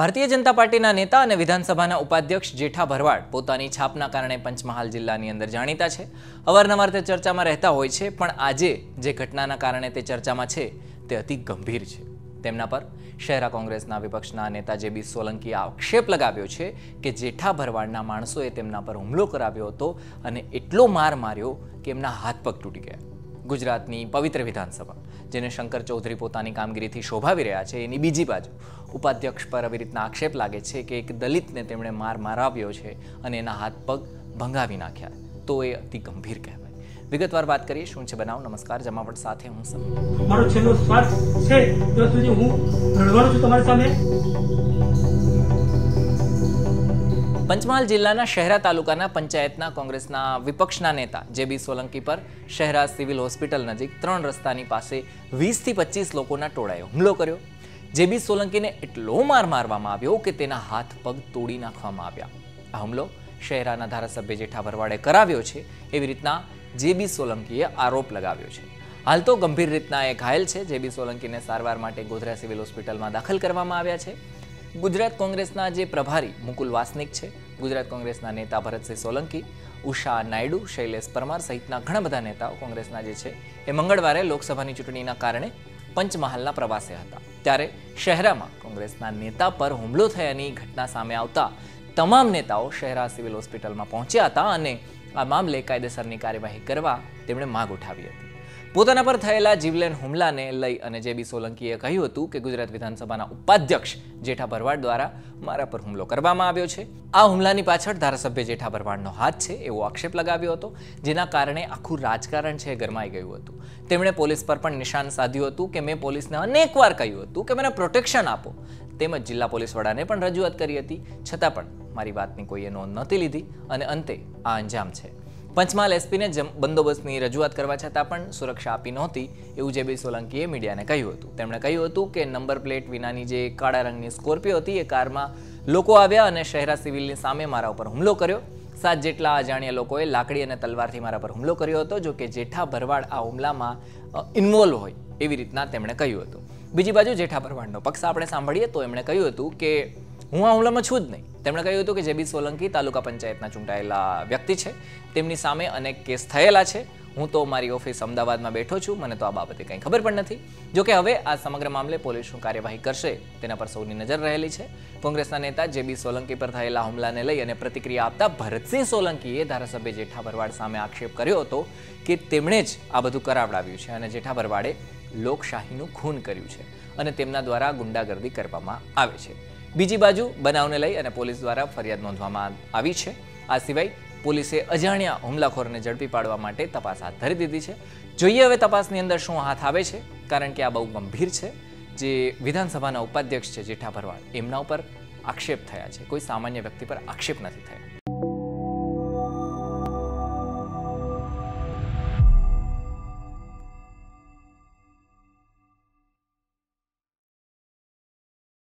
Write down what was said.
ભારતીય જનતા પાર્ટીના નેતા અને વિધાનસભાના ઉપાધ્યક્ષ જેઠા ભરવાડ પોતાની છાપના કારણે પંચમહાલ જિલ્લાની અંદર જાણીતા છે. અવારનવાર તે ચર્ચામાં રહેતા હોય છે, પણ આજે જે ઘટનાના કારણે તે ચર્ચામાં છે, તે અતિ ગંભીર છે. તેમના પર શહેરા કોંગ્રેસના વિપક્ષના નેતા જે બી સોલંકીએ આક્ષેપ લગાવ્યો છે કે જેઠા ભરવાડના માણસોએ તેમના પર હુમલો કરાવ્યો હતો અને એટલો માર માર્યો કે એમના હાથ પગ તૂટી ગયા. ગુજરાતની પવિત્ર વિધાનસભા. જેને શંકર ચૌધરી પોતાની કામગીરીથી શોભાવી રહ્યા છે. એની બીજી બાજુ ઉપાધ્યક્ષ પર આવી રીતના આક્ષેપ લાગે છે કે એક દલિતને તેમણે માર મારાવ્યો છે અને એના હાથ પગ ભંગાવી નાખ્યા. તો એ અતિ ગંભીર કહેવાય. વિગતવાર વાત કરીએ, શું છે બનાવ? નમસ્કાર, જમાવટ સાથે હું સમ મારો છેલ્લો શ્વાસ છે, ત્યાં સુધી હું રડવાનો છું તમારી સામે? પંચમહાલ જિલ્લાના શહેરા તાલુકાના પંચાયતના કોંગ્રેસના વિપક્ષના નેતા જેબી સોલંકી પર શહેરા સિવિલ હોસ્પિટલ નજીક ત્રણ રસ્તાની પાસે વીસથી પચીસ લોકોના ટોળાએ હુમલો કર્યો. જેબી સોલંકીને એટલો માર મારવામાં આવ્યો કે તેના હાથ પગ તોડી નાખવામાં આવ્યા. આ હુમલો શહેરાના ધારાસભ્ય જેઠા ભરવાડે કરાવ્યો છે એવી રીતના જેબી સોલંકીએ આરોપ લગાવ્યો છે. હાલ તો ગંભીર રીતના એ ઘાયલ છે. જેબી સોલંકીને સારવાર માટે ગોધરા સિવિલ હોસ્પિટલમાં દાખલ કરવામાં આવ્યા છે. ગુજરાત કોંગ્રેસના જે પ્રભારી મુકુલ વાસનિક છે, ગુજરાત કોંગ્રેસના નેતા ભરતસિંહ સોલંકી, ઉષા નાયડુ, શૈલેષ પરમાર સહિતના ઘણા બધા નેતાઓ કોંગ્રેસના જે છે, એ મંગળવારે લોકસભાની ચૂંટણીના કારણે પંચમહાલના પ્રવાસે હતા. ત્યારે શહેરામાં કોંગ્રેસના નેતા પર હુમલો થયાની ઘટના સામે આવતા તમામ નેતાઓ શહેરા સિવિલ હોસ્પિટલમાં પહોંચ્યા હતા અને આ મામલે કાયદેસરની કાર્યવાહી કરવા તેમણે માગ ઉઠાવી હતી. પોતાના પર થયેલા જીવલેણ હુમલાને લઈ અને જે બી સોલંકીએ કહ્યું હતું કે ગુજરાત વિધાનસભાના ઉપાધ્યક્ષ જેઠા ભરવાડ દ્વારા મારા પર હુમલો કરવામાં આવ્યો છે. આ હુમલાની પાછળ ધારાસભ્ય જેઠા ભરવાડનો હાથ છે એવો આક્ષેપ લગાવ્યો હતો, જેના કારણે આખું રાજકારણ છે ગરમાઈ ગયું હતું. તેમણે પોલીસ પર પણ નિશાન સાધ્યું હતું કે મેં પોલીસને અનેકવાર કહ્યું હતું કે મને પ્રોટેક્શન આપો. તેમજ જિલ્લા પોલીસ વડાને પણ રજૂઆત કરી હતી, છતાં પણ મારી વાતની કોઈએ નોંધ નહોતી લીધી અને અંતે આ અંજામ છે. પંચમહાલ એસપીને બંદોબસ્તની રજૂઆત કરવા છતાં પણ સુરક્ષા આપી નહોતી, એવું જે બી સોલંકીએ મીડિયાને કહ્યું હતું. તેમણે કહ્યું હતું કે નંબર પ્લેટ વિનાની જે કાળા રંગની સ્કોર્પિયો હતી, એ કારમાં લોકો આવ્યા અને શહેરા સિવિલની સામે મારા ઉપર હુમલો કર્યો. સાત જેટલા અજાણ્યા લોકોએ લાકડી અને તલવારથી મારા પર હુમલો કર્યો હતો જો કે જેઠા ભરવાડ આ હુમલામાં ઇન્વોલ્વ હોય, એવી રીતના તેમણે કહ્યું હતું. બીજી બાજુ જેઠા ભરવાડનો પક્ષ આપણે સાંભળીએ તો એમણે કહ્યું હતું કે હું આ હુમલામાં છું જ નહીં. તેમણે કહ્યું હતું કે જે બી સોલંકી તાલુકા પંચાયતના ચૂંટાયેલા વ્યક્તિ છે, તેમની સામે અનેક કેસ થયેલા છે. હું તો મારી ઓફિસ અમદાવાદમાં બેઠો છું, મને તો આ બાબતે કંઈ ખબર પણ નથી. જો કે હવે આ સમગ્ર મામલે પોલીસ શું કાર્યવાહી કરશે, તેના પર સૌની નજર રહેલી છે. કોંગ્રેસના નેતા જે બી સોલંકી પર થયેલા હુમલાને લઈ અને પ્રતિક્રિયા આપતા ભરતસિંહ સોલંકીએ ધારાસભ્ય જેઠા ભરવાડ સામે આક્ષેપ કર્યો હતો કે તેમણે જ આ બધું કરાવડાવ્યું છે અને જેઠા ભરવાડે લોકશાહીનું ખૂન કર્યું છે અને તેમના દ્વારા ગુંડાગર્દી કરવામાં આવે છે. બીજી બાજુ બનાવને લઈ અને પોલીસ દ્વારા ફરિયાદ નોંધવામાં આવી છે. આ સિવાય પોલીસે અજાણ્યા હુમલાખોરને ઝડપી પાડવા માટે તપાસ હાથ ધરી દીધી છે. જોઈએ હવે તપાસની અંદર શું હાથ આવે છે, કારણ કે આ બહુ ગંભીર છે. જે વિધાનસભાના ઉપાધ્યક્ષ છે જેઠા ભરવાડ, એમના ઉપર આક્ષેપ થયા છે. કોઈ સામાન્ય વ્યક્તિ પર આક્ષેપ નથી થયા.